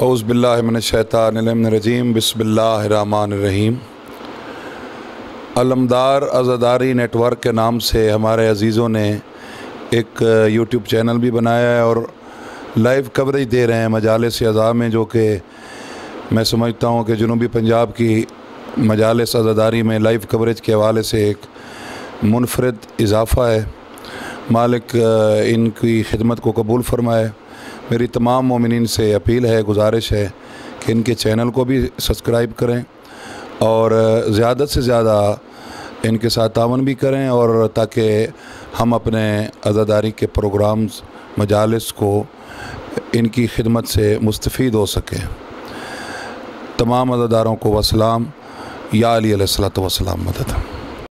अउज़बिल्लिनशैतानरजीम बसमीम अलमदार अज़ादारी नेटवर्क के नाम से हमारे अज़ीज़ों ने एक यूट्यूब चैनल भी बनाया है और लाइव कवरेज दे रहे हैं मजालस अज़ा में, जो कि मैं समझता हूँ कि जनूबी पंजाब की मजालस अज़ादारी में लाइव कवरेज के हवाले से एक मुनफरद इजाफ़ा है। मालिक इनकी खिदमत को कबूल फरमाए। मेरी तमाम मोमिन से अपील है, गुजारिश है कि इनके चैनल को भी सब्सक्राइब करें और ज़्यादा से ज़्यादा इनके साथ तावन भी करें और ताकि हम अपने अज़ादारी के प्रोग्राम्स, मजालस को इनकी खिदमत से मुस्तफ़ हो सकें। तमाम अज़ादारों को वसलाम या अली वसलाम मदद।